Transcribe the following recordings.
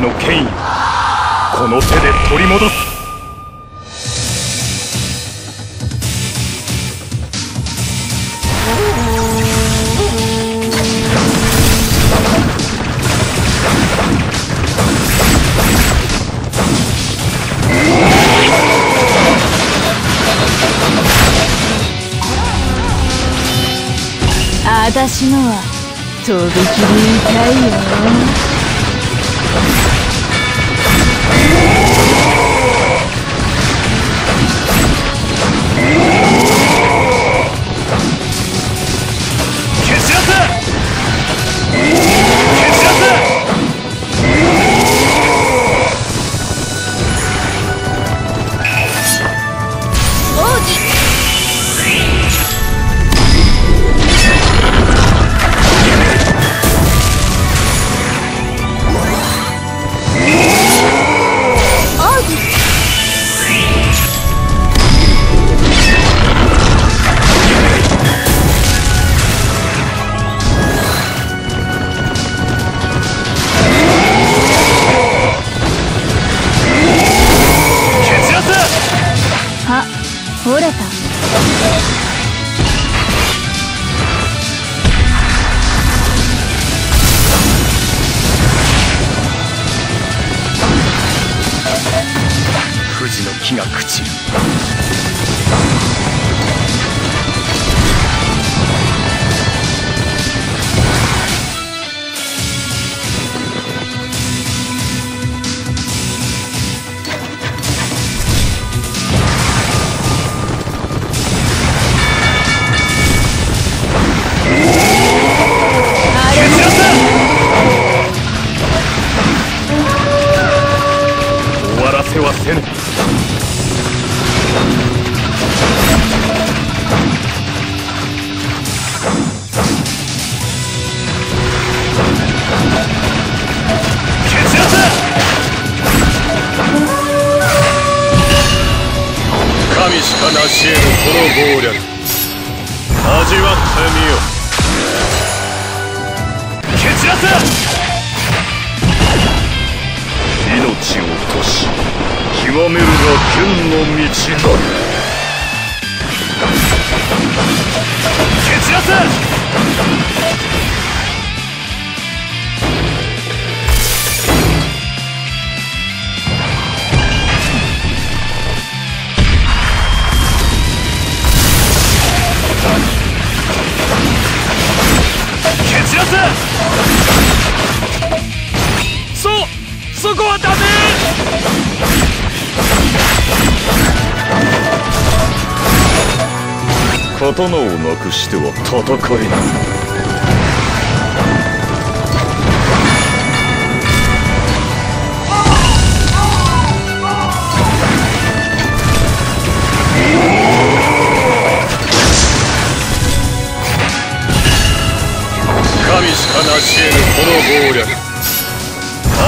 将軍家の権威。この手で取り戻す。私のはとびきり痛いよ。折れた。富士の木が朽ちる。しか成し得ぬこの謀略味わってみよ蹴散らせ命を賭し極めるが剣の道なり蹴散らせはダメ。刀をなくしては戦えない神しか成し得ぬこの謀略。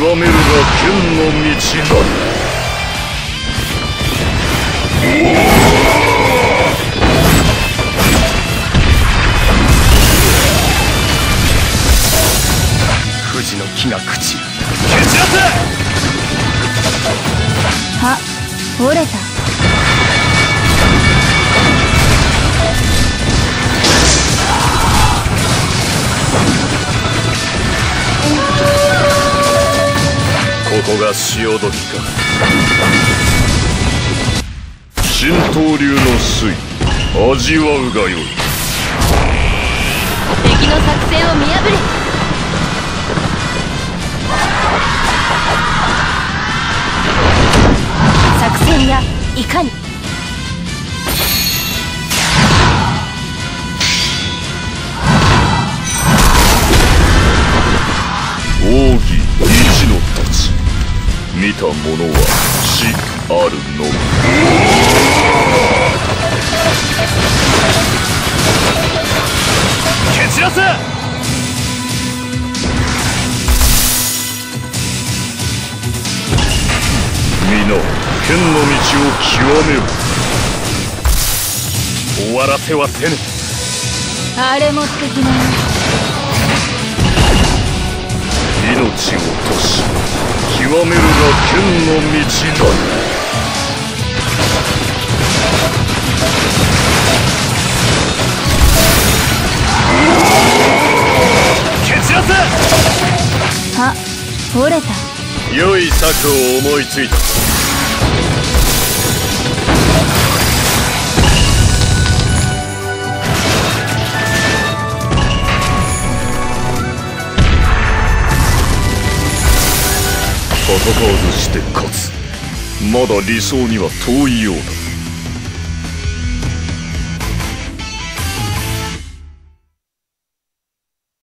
極めるが剣の道なり。富士の木が朽ち蹴散らせは折れた。ここが潮時か。神刀流の水味わうがよい。敵の作戦を見破れ。作戦やいかに見た者は死あるのみ蹴散らせ皆剣の道を極めよ。終わらせはせぬ。あれ持ってきな命を落とし極めるが剣の道だ蹴散らせあ折れた。良い策を思いついた戦わずして勝つ。まだ理想には遠いようだ。